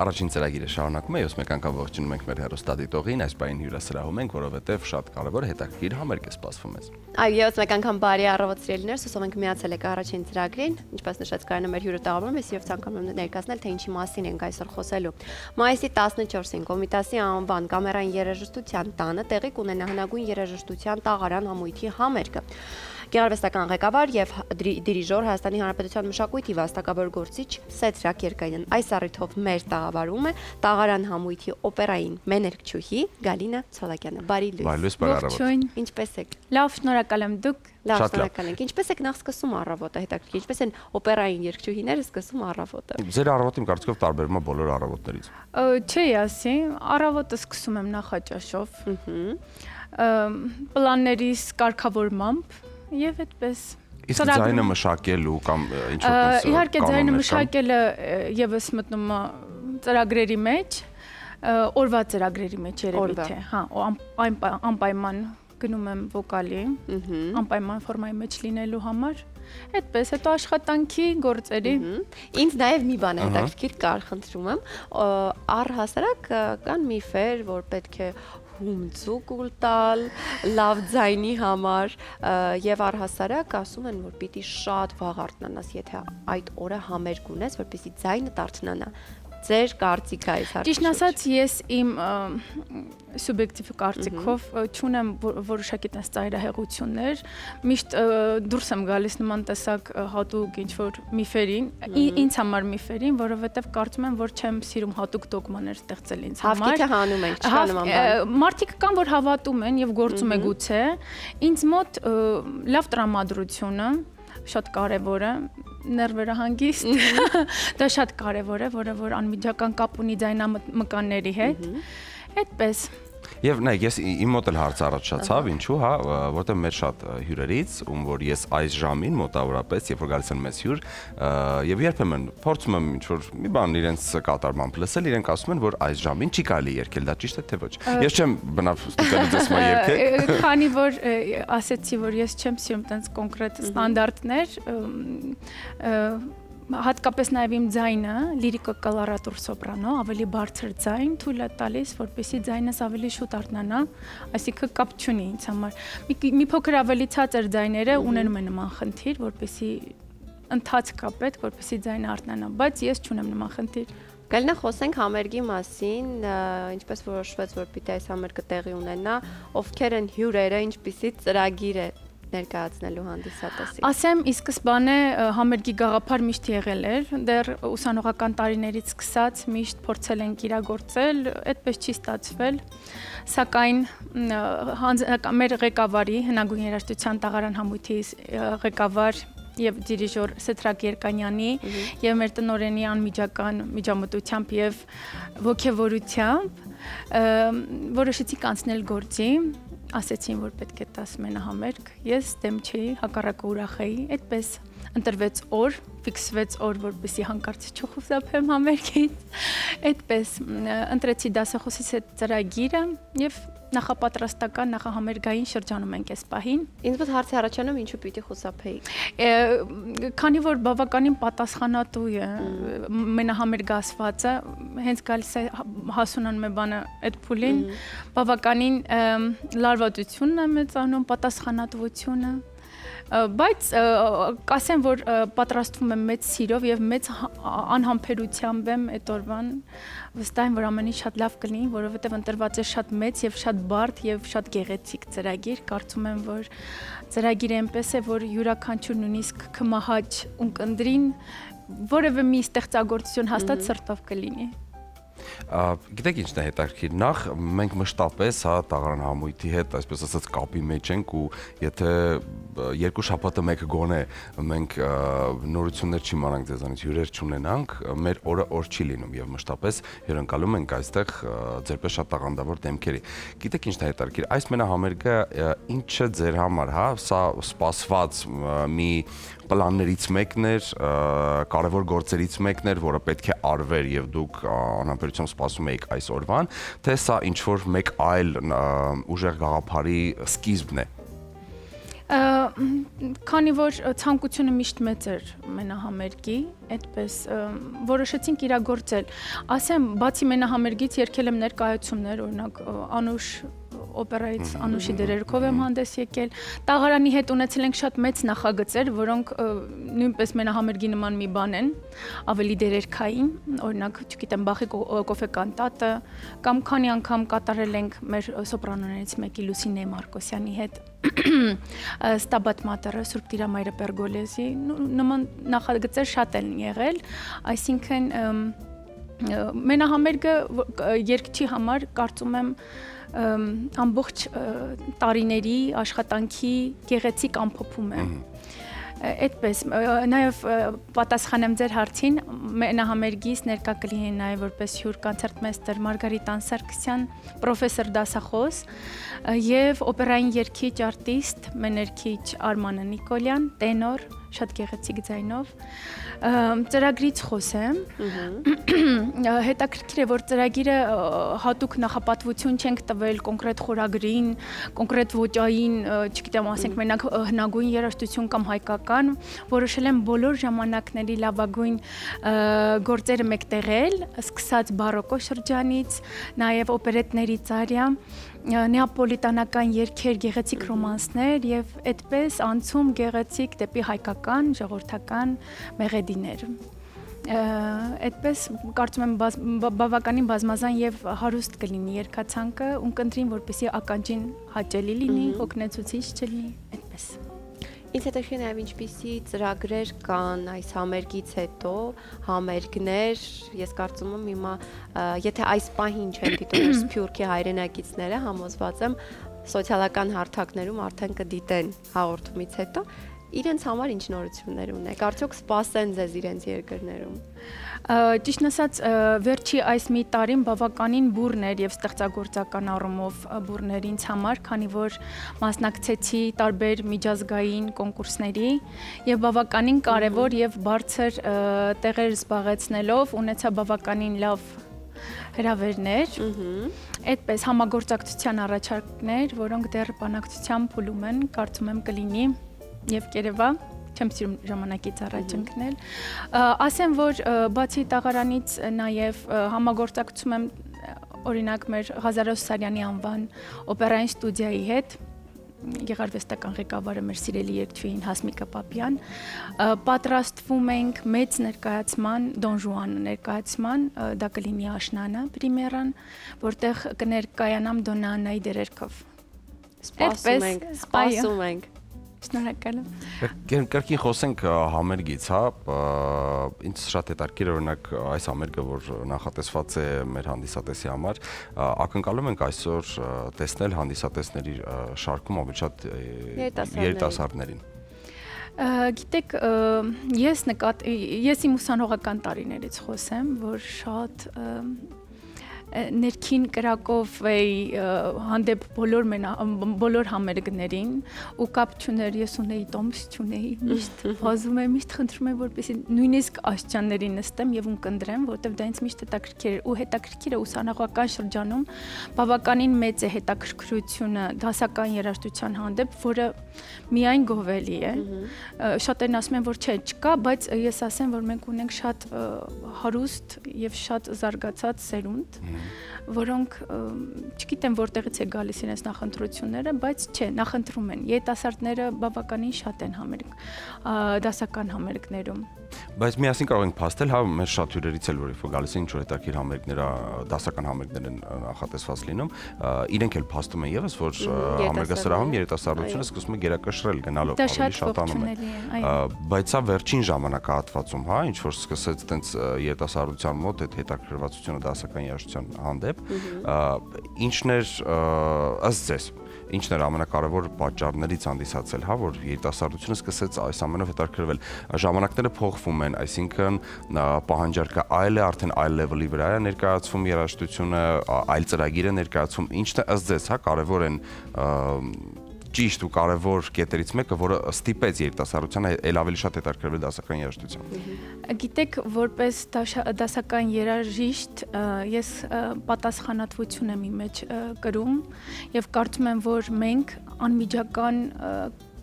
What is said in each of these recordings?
առաջին ծրագիրը շարունակում է, ես մեկ անգամ ողջունում ենք մեր հերոստատիտողին, այս պայն հյուրասրահում ենք, որովհետև շատ կարևոր հետաքրքիր համերգ է սպասվում մեզ։ Այո, ես մեկ անգամ բարի առավոտ սիրելիներ, հուսով ենք միացել եք առաջին ծրագրին, ինչպես նշեց Կարինը մեր հյուրը տաղավարում է, եւ ցանկանում եմ ներկայացնել, թե ինչի մասին ենք այսօր խոսելու։ Մայիսի 14-ին Կոմիտասի անվան կամերային երաժշտության տանը տեղի կունենա հնագույն երաժշտության տաղարան համույթի համերգը գեղարվեստական ղեկավար եւ դիրիժոր Հայաստանի Հանրապետության մշակույթի վաստակավոր գործիչ Սեթրակ Երկայնյան։ Այս առիթով մեր տաղավարում է Տաղարան համույթի օպերային մեներկչուհի Գալինա Ցոլակյանը։ Բարի լույս։ Բարի լույս, բարի առավոտ։ Ինչպե՞ս եք։ Լավ, շնորհակալ եմ դուք։ Լավ, շնորհակալ ենք։ Ինչպես եք նախ սկսում առավոտը, հետաքրքիր։ Ինչպես են օպերային երգչուհիները սկսում առավոտը։ Ձեր առավոտը իմ կարծիքով տարբերվում է բոլոր առավոտներից։ Չէ, ասի, առավոտը սկսում եմ նախաճաշով։ Պլաններիս կարգավորմամբ եւ այդպես Իսկ ձայնը մշակելու կամ ինչ որ Իհարկե ձայնը մշակելը եւս մտնում է ծրագրերի մեջ, օրվա ծրագրերի մեջ երևի թե, հա, անպայման գնում եմ վոկալի, անպայման ֆորմայի մեջ լինելու համար Այդպես, հետո աշխատանքի գործերի։ Ինձ նաև մի բան է հետաքրքիր կար, խնդրում եմ, առհասարակ կան միֆեր, որ պետք է հումցուկ ուլ տալ լավ ձայնի համար եւ առհասարակ ասում են որ պիտի շատ վաղ արթնանաս եթե այդ օրը համերգ ունես որպեսզի ձայնը դարթնանա ձեր կարծիքը այս հարցը։ Ճիշտ ասած, ես իմ սուբյեկտիվ կարծիքով ճունեմ որոշակի տես ծայրահեղություններ, միշտ դուրս եմ գալիս նման տեսակ հատուկ ինչ որ միֆերին, ինձ համար միֆերին, որովհետև կարծում եմ, որ չեմ սիրում հատուկ դոգմաներ ստեղծել ինձ համար։ Հավքիքը հանում ենք, չկա նման բան։ Մարդիկ կան, որ հավատում են եւ գործում է գուցե։ Ինձ մոտ լավ տրամադրությունը շատ կարևոր է ներվերը հանգիստ դա շատ կարևոր է որը որ անմիջական կապ ունի ձայնամկանների հետ այդպես Եվ նայ, ես իմ մոտ էլ հարց առաջացավ, ինչու, հա, որտեղ մեր շատ հյուրերից, ում որ ես այս ժամին մոտավորապես, երբ որ գալիս են մեզ հյուր, եւ երբեմն փորձում եմ ինչ որ մի բան իրենց կատարմամբ լսել, իրենք ասում են, որ այս ժամին չի կարելի երգել, դա ճիշտ է թե ոչ։ Ես չեմ բնավ ստուգել ձեզ մա երգել։ Քանի որ ասեցի, որ ես չեմ սիրում տենց կոնկրետ ստանդարտներ, հատկապես նաև իմ ձայնը լիրիկո կոլորատուր սոպրանո ավելի բարձր ձայն թույլ է տալիս որպեսի ձայնս ավելի շուտ արթնանա այսինքն կապ չունի ինձ համար մի, մի փոքր ավելի ցածր ձայները ունենում են նման խնդիր որպեսի ընթացք կա պետք որպեսի ձայնը արթնանա բայց ես չունեմ նման խնդիր Գալինա խոսենք համերգի մասին, ինչպես որոշվեց, որ պիտի այս համերգը տեղի ունենա, ովքեր են հյուրերը, ինչպիսի ծրագիր է ներկայացնելու հանդիսատեսին։ Ասեմ, ի սկզբանե համերգի գաղափար միշտ եղել էր, դեռ ուսանողական տարիներից սկսած միշտ փորձել ենք իրագործել, այդպես չի ստացվել, սակայն մեր ղեկավարի հնագույն երաժշտության տաղարան համույթի ղեկավար եւ դիրիժոր Սեթրակ Երկանյանի եւ մեր տնորենի անմիջական միջամտությամբ եւ ողջավորությամբ որոշեցի կանցնել գործի ասեցին, որ պետք է տաս մենահամերգ, ես դեմ չէի, հակառակը ուրախ էի, այդպես ընտրվեց օր, ֆիքսվեց օր, որպեսի հանկարծ չխուսափեմ համերգից։ Այդպես ընտրեցի դասախոսից այդ ծրագիրը եւ նախապատրաստական նախահամերգային շրջանում ենք այս պահին։ Ինձ մոտ հարցի առաջանում ինչու պիտի խուսափեի։ Քանի որ բավականին պատասխանատու է մենահամերգասվածը, հենց գալիս է հասունանում է բանը այդ փուլին, բավականին լարվածությունն է մեծանում, պատասխանատվությունը բայց կասեմ որ պատրաստվում եմ մեծ սիրով եւ մեծ անհամբերությամբ եմ այդ օրվան վստահ եմ որ ամեն ինչ շատ լավ կլինի որովհետեւ ընտրված է շատ մեծ եւ շատ բարդ եւ շատ գեղեցիկ ծրագիր կարծում եմ որ ծրագիրը այնպես է որ յուրաքանչյուր նույնիսկ կմահաճ ունկնդրին որևէ մի ստեղծագործություն հաստատ սրտով կլինի Գիտեք ինչն է հետաքրքիր։ Նախ մենք մշտապես հա տաղարան համույթի հետ, այսպես ասած, կապի մեջ ենք ու եթե երկու շաբաթը մեկը գոնե մենք նորություններ չիմանանք ձեզանից, հյուրեր չունենանք, մեր օրը օր չի լինում եւ մշտապես հյուրընկալում ենք այստեղ ձերպես շատ տաղանդավոր դեմքերի։ Գիտեք ինչն է հետաքրքիր։ Այս մենահամերգը ինչը ձեր համար, հա, սա սպասված մի պլաններից մեկն էր, կարևոր գործերից մեկն էր, որը պետք է արվեր եւ դուք անհամբերությամբ սպասում եք այս օրվան, թե սա ինչ որ մեկ այլ ուժեղ գաղափարի սկիզբն է։ քանի որ ցանկությունը միշտ մեծ էր մենահամերգի, այդպես որոշեցինք իրագործել։ Ասեմ, բացի մենահամերգից երկել եմ ներկայացումներ, օրինակ Անուշ օպերայից Անուշի դերերքով եմ հանդես եկել։ Տաղարանի հետ ունեցել ենք շատ մեծ նախագծեր, որոնք նույնպես մենահամերգի նման մի բան են, ավելի դերերքային, օրինակ, չգիտեմ, Բախի կոֆե կանտատը կամ քանի անգամ կատարել ենք մեր սոպրանոներից մեկի Լուսինե Մարկոսյանի հետ Ստաբատ մատերը Սուրբ Տիրամայրը Պերգոլեզի նման նախագծեր շատ են եղել, այսինքն մենահամերգը երկչի համար կարծում եմ ամբողջ տարիների աշխատանքի գեղեցիկ ամփոփում է։ Այդպես նաև պատասխանեմ ձեր հարցին մենահամերգից ներկա կլինի նաև որպես հյուր կոնցերտմեստեր Մարգարիտան Սարգսյան, պրոֆեսոր դասախոս եւ օպերային երգիչ արտիստ, մեներքիչ Արմանը Նիկոլյան, տենոր, շատ գեղեցիկ ձայնով ծրագրից խոսեմ։ Հետաքրքիր է, որ ծրագիրը հատուկ նախապատվություն չենք տվել կոնկրետ խորագրին, կոնկրետ ոճային, չգիտեմ, ասենք մենակ հնագույն երաժշտություն կամ հայկական, որոշել եմ բոլոր ժամանակների լավագույն գործերը մեկտեղել, սկսած բարոկո շրջանից, նաև օպերետներից արիա, նեապոլիտանական երգեր, գեղեցիկ ռոմանսներ եւ այդպես անցում գեղեցիկ դեպի հայկական, ժողովրդական մեղեդիներ այդպես կարծում եմ բազ, բավականին բազմազան եւ հարուստ կլինի երկացանկը ու կընտրին որպեսի ականջին հաճելի լինի, օգնեցուցիչ չլինի, այդպես։ Ինձ հետաքրքիր նաև ինչպիսի ծրագրեր կան այս համերգից հետո, համերգներ, ես կարծում եմ հիմա եթե այս պահին չեն դիտում Սփյուռքի հայրենակիցները, համոզված եմ սոցիալական հարթակներում արդեն կդիտեն հաղորդումից հետո իրենց համար ինչ նորություններ ունեք։ Արդյոք սպասեն ձեզ իրենց երկրներում։ Ճիշտ ասած, վերջի այս մի տարին բավականին բուրներ եւ ստեղծագործական առումով բուրներ ինձ համար, քանի որ մասնակցեցի տարբեր միջազգային կոնկուրսների եւ բավականին կարեւոր եւ բարձր տեղեր զբաղեցնելով ունեցա բավականին լավ հրավերներ։ Այդպես համագործակցության առաջարկներ, որոնք դեռ բանակցության փուլում են, կարծում եմ կլինի եւ Կերևա չեմ սիրում ժամանակից առաջ ընկնել։ Ասեմ, որ բացի տաղարանից նաև համագործակցում եմ օրինակ մեր Ղազարոս Սարյանի անվան օպերային ստուդիայի հետ գեղարվեստական ղեկավարը մեր սիրելի երգչուհին Հասմիկա Պապյան պատրաստվում ենք մեծ ներկայացման Դոն Ժուան ներկայացման դա կլինի աշնանը պրեմիերան որտեղ կներկայանամ Դոնանայի դերերքով Սպասում ենք, սպասում ենք։ Շնորհակալ եմ։ Կրկին խոսենք համերգից, հա, ինձ շատ հետաքրքիր օրինակ այս համերգը, որ նախատեսված է մեր հանդիսատեսի համար, ակնկալում ենք այսօր տեսնել հանդիսատեսների շարքում ավելի շատ երիտասարդներին։ Գիտեք, ես նկատ ես իմ ուսանողական տարիներից խոսեմ, որ շատ ներքին կրակով էի հանդեպ բոլոր մենա բոլոր համերգներին ու կապ չուներ ես ունեի տոմս չունեի միշտ վազում եմ միշտ խնդրում եմ որպեսի նույնիսկ աշճանների նստեմ եւ ունկնդրեմ որտեվ դա ինձ միշտ հետաքրքիր էր ու հետաքրքիր է ուսանողական շրջանում բավականին մեծ է հետաքրքրությունը դասական երաժշտության հանդեպ որը միայն գովելի է շատերն ասում են որ չէ չկա բայց ես ասեմ որ մենք ունենք շատ հարուստ եւ շատ զարգացած սերունդ որոնք չգիտեմ որտեղից է գալիս իրենց նախընտրությունները, բայց չէ, նախընտրում են։ Երիտասարդները բավականին շատ են համերգ, դասական համերգներում բայց միասին կարող ենք փաստել, հա, մեր շատ հյուրերից էլ որ իֆո գալիս են ինչ որ հետաքրիր համերգներ, դասական համերգներ են նախատեսված լինում, իրենք էլ փաստում են եւս, որ համերգասրահում երիտասարդությունը սկսում է գերակշռել գնալով ավելի շատանում է։ Բայց սա վերջին ժամանակահատվածում, հա, ինչ որ սկսեց տենց երիտասարդության մոտ այդ հետաքրքրվածությունը դասական երաժշտության հանդեպ, ինչն էր ըստ ձեզ ինչն էր ամենակարևոր պատճառներից հանդիսացել, հա, որ երիտասարդությունը սկսեց այս ամենով հետաքրքրվել։ Ժամանակները փոխվում են, այսինքն պահանջարկը այլ է, արդեն այլ level-ի վրա է ներկայացվում երաժշտությունը, այլ ծրագիր է ներկայացվում, ինչն է ըստ ձեզ, հա, կարևոր են ճիշտ ու կարևոր կետերից մեկը, որը ստիպեց երիտասարդությանը ել ավելի շատ հետաքրքրվել դասական երաժշտությամբ։ Գիտեք, որպես դասական երաժիշտ ես պատասխանատվություն եմ իմ մեջ կրում եւ կարծում եմ, որ մենք անմիջական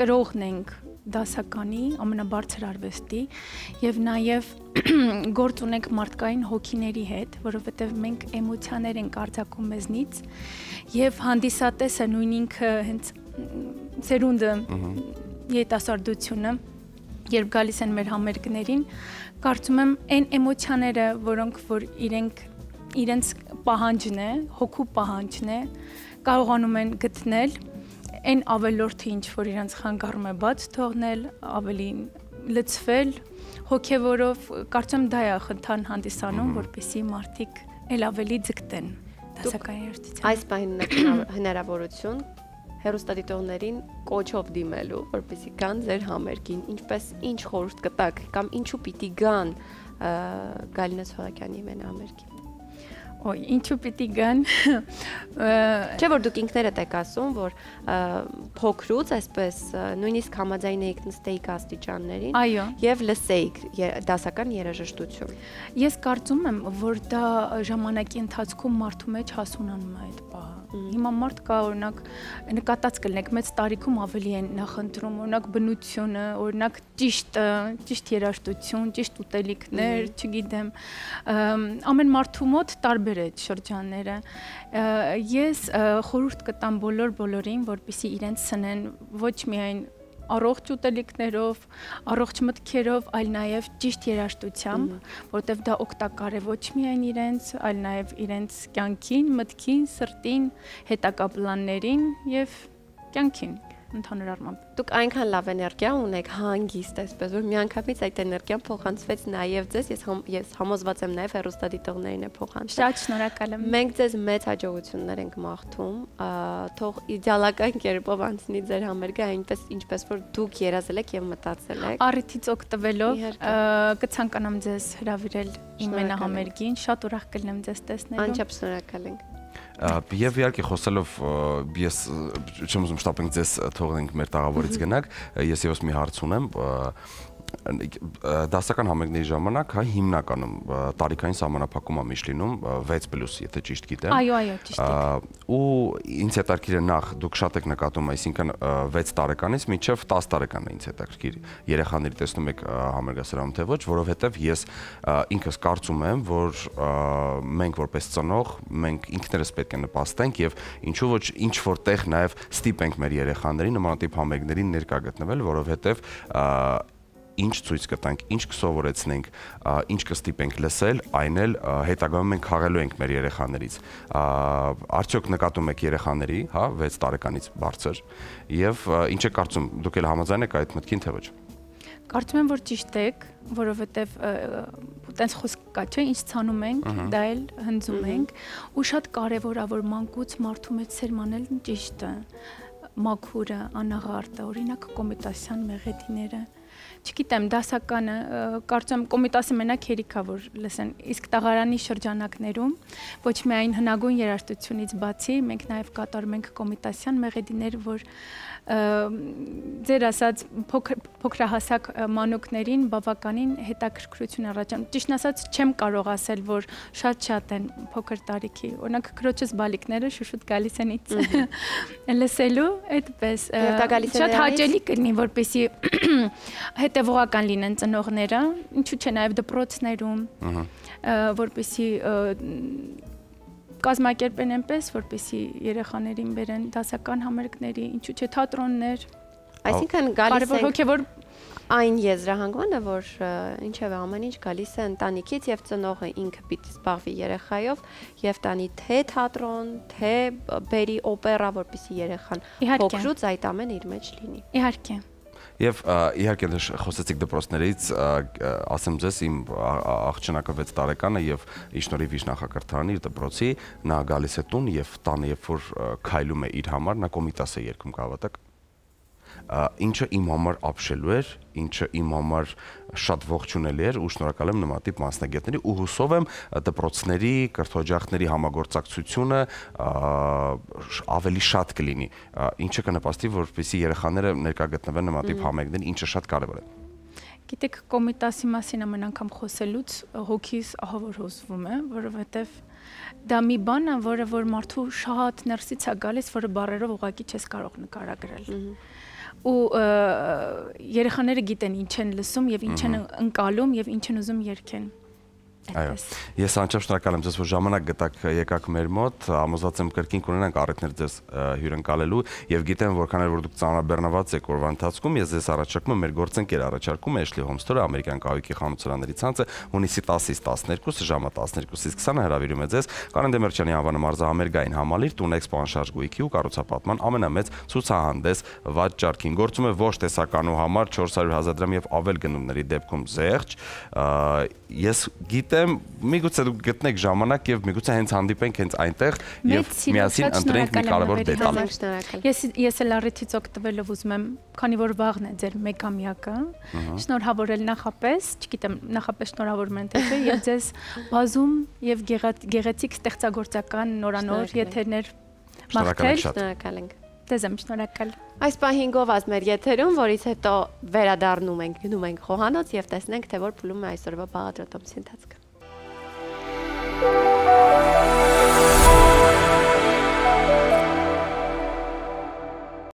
կրողն ենք դասականի ամենաբարձր արվեստի եւ նաեւ գործ ունենք մարդկային հոգիների հետ, որովհետեւ մենք էմոցիաներ ենք արձակում մեզնից եւ հանդիսատեսը նույն ինքը հենց ծերունդը երիտասարդությունը երբ գալիս են մեր համերգներին, կարծում եմ այն էմոցիաները, որոնք որ իրենք իրենց պահանջն է, հոգու պահանջն է, կարողանում են գտնել այն ավելորդը, ինչ որ իրենց խանգարում է բաց թողնել, ավելի լծվել հոգևորով, կարծում դա է խթան հանդիսանում, որպեսի մարդիկ ել ավելի ձգտեն դասական երաժշտության։ Այս պահին հնարավորություն հերոստատիտողներին կոչով դիմելու, որպեսզի գան ձեր համերգին, ինչպես ինչ խորհուրդ կտակ կամ ինչու պիտի գան Գալինա Սողակյանի մեն համերգին Ոյ, ինչու պիտի գան։ Չէ՞ որ դուք ինքներդ եք ասում, որ փոքրուց այսպես նույնիսկ համաձայնեիք նստեիք աստիճաններին եւ լսեիք դասական երաժշտություն։ Ես կարծում եմ, որ դա ժամանակի ընթացքում մարդու մեջ հասունանում է այդ բանը Հիմա մարդ կա օրինակ նկատած կլինեք մեծ տարիքում ավելի են նախընտրում օրինակ բնությունը, օրինակ ճիշտ ճիշտ երաժշտություն, ճիշտ ուտելիքներ, չգիտեմ, ամեն մարդու մոտ տարբեր է շրջանները։ Ես խորհուրդ կտամ բոլոր բոլորին, որպիսի իրենց սնեն ոչ միայն առողջ ուտելիքներով, առողջ մտքերով, այլ նաև ճիշտ երաժշտությամբ, որտեղ դա օգտակար է ոչ միայն իրենց, այլ նաև իրենց կյանքին, մտքին, սրտին, հետակա պլաններին եւ կյանքին ընդհանուր առմամբ։ Դուք այնքան լավ էներգիա ունեք, հանգիստ, այսպես որ միանգամից այդ էներգիան փոխանցվեց նաև ձեզ, ես համ, ես համոզված եմ նաև հերոստատիտողներին է փոխանցել։ Շատ շնորհակալ եմ։ Մենք ձեզ մեծ հաջողություններ ենք մաղթում, թող իդեալական կերպով անցնի ձեր համերգը այնպես ինչպես որ դուք երազել եք եւ մտածել եք։ Առիթից օգտվելով կցանկանամ ձեզ հրավիրել իմ մենահամերգին, շատ ուրախ կլինեմ ձեզ տեսնելու։ Անչափ շնորհակալ ենք։ Եվ իհարկե խոսելով ես չեմ ուզում շտապենք ձեզ թողնենք մեր տաղավարից գնանք, ես եւս մի հարց ունեմ, դասական համերգների ժամանակ հա հիմնականում տարիքային սահմանափակում է միշտ լինում 6+, եթե ճիշտ գիտեմ։ Այո, այո, ճիշտ Ու ինձ հետաքրքիր է նախ դուք շատ եք նկատում, այսինքն 6 տարեկանից մինչև 10 տարեկան է ինձ հետաքրքիր երեխաների տեսնում եք համերգասրահում թե ոչ, որովհետև ես ինքս կարծում եմ, որ մենք որպես ծնող մենք ինքներս պետք է նպաստենք եւ ինչու ոչ ինչ որտեղ նաեւ ստիպենք մեր երեխաներին նմանատիպ համերգներին ներկա գտնվել, որովհետև ինչ ցույց կտանք, ինչ կսովորեցնենք, ինչ կստիպենք լսել, այն էլ հետագայում մենք խաղելու ենք մեր երեխաներից։ Արդյոք նկատում եք երեխաների, հա, 6 տարեկանից բարձր եւ ինչ է կարծում, դուք էլ համաձայն եք այդ մտքին թե ոչ։ Կարծում եմ, որ ճիշտ եք, որովհետև տենց խոսք կա, չէ, ինչ ցանում ենք, դա էլ հնձում ենք, ու շատ կարևոր է, որ մանկուց մարդու մեջ սերմանել ճիշտը, մաքուրը, անաղարտը, օրինակ Կոմիտասյան մեղեդիները, չգիտեմ, դասականը կարծում կոմիտասը մենակ հերիքա որ լսեն։ Իսկ տաղարանի շրջանակներում ոչ միայն հնագույն երաժշտությունից բացի մենք նաև կատարում ենք կոմիտասյան մեղեդիներ, որ ձեր ասած փոքր փոքրահասակ մանուկներին բավականին հետաքրքրություն առաջանում։ Ճիշտ ասած չեմ կարող ասել, որ շատ-շատ են փոքր տարիքի։ Օրինակ քրոջս բալիկները շուշուտ գալիս են ինձ լսելու, այդպես։ Շատ հաճելի կլինի, որպեսի հետևողական լինեն ծնողները, ինչու՞ չէ նաև դպրոցներում, որպեսի կազմակերպեն այնպես, որպեսի երեխաներին բերեն դասական համերգների, ինչու՞ չէ թատրոններ։ Այսինքն գալիս է հոգևոր այն եզրահանգմանը, որ ինչևէ ամեն ինչ գալիս է ընտանիքից եւ ծնողը ինքը պիտի զբաղվի երեխայով եւ տանի թե թատրոն, թե բերի օպերա, որպեսի երեխան փոքրուց այդ ամենը իր մեջ լինի։ Իհարկե։ Եվ իհարկե խոսեցիք դպրոցներից, ասեմ ձեզ իմ աղջնակը 6 տարեկանը եւ իշնորիվ իշ նախակրթարանի իր դպրոցի նա գալիս է տուն եւ տանը երբ որ քայլում է իր համար նա կոմիտաս է երգում կհավատակ ինչը իմ համար ապշելու էր, ինչը իմ համար շատ ողջունելի էր ու շնորհակալ եմ նմանատիպ մասնագետների ու հուսով եմ դպրոցների, կրթօջախների համագործակցությունը ավելի շատ կլինի, ինչը կնպաստի, որպեսզի երեխաները ներկա գտնվեն նմանատիպ համերգներին, ինչը շատ կարևոր է։ Գիտեք, կոմիտասի մասին ամեն անգամ խոսելուց հոգիս ահավոր հոզվում է, որովհետև դա մի բան է, որը որ մարդու շատ ներսից է գալիս, որը բարերով ուղակի չես կարող նկարագրել։ ու երեխաները գիտեն ինչ են լսում եւ ինչ են ընկալում եւ ինչ են ուզում երգեն։ Այո։ Ես անչափ շնորհակալ եմ ձեզ, որ ժամանակ գտաք եկաք մեր մոտ։ Ամոզված եմ կրկին կունենանք առիթներ ձեզ հյուրընկալելու եւ գիտեմ որքան էլ որ դուք ծանրաբեռնված եք օրվա ընթացքում, ես ձեզ առաջարկում եմ մեր գործընկեր առաջարկում Ashley Home Store-ը ամերիկյան կահույքի խանությանների ցանցը հունիսի 10-ից 12 ժամը 12-ից 20 հրավիրում է ձեզ Կարեն Դեմիրճյանի անվանը մարզահամերգային համալիր տուն էքսպո անշարժ գույքի ու կառուցապատման ամենամեծ ցուցահանդես վաճառքին գործում է ոչ տեսականու համար 400 000 դրամ եւ ավել գնումների դեպքում զեղչ ես գիտեմ միգուցե դուք գտնեք ժամանակ եւ միգուցե հենց հանդիպենք հենց այնտեղ եւ միասին ընտրենք մի կարևոր դետալ Ես ես էլ առիթից օգտվելով ուզում եմ, քանի որ վաղն է ձեր մեկամյակը, շնորհավորել նախապես, չգիտեմ, նախապես շնորհավորում եմ թե եւ ձեզ բազում եւ գեղեցիկ ստեղծագործական նորանոր եթերներ մաղթել։ Շնորհակալ ենք։ Դեզ եմ շնորհակալ։ Այս պահին գովազ մեր եթերում, որից հետո վերադառնում ենք, գնում ենք խոհանոց եւ տեսնենք, թե որ փուլում է այսօրվա բաղադրատոմսի ընթացքը։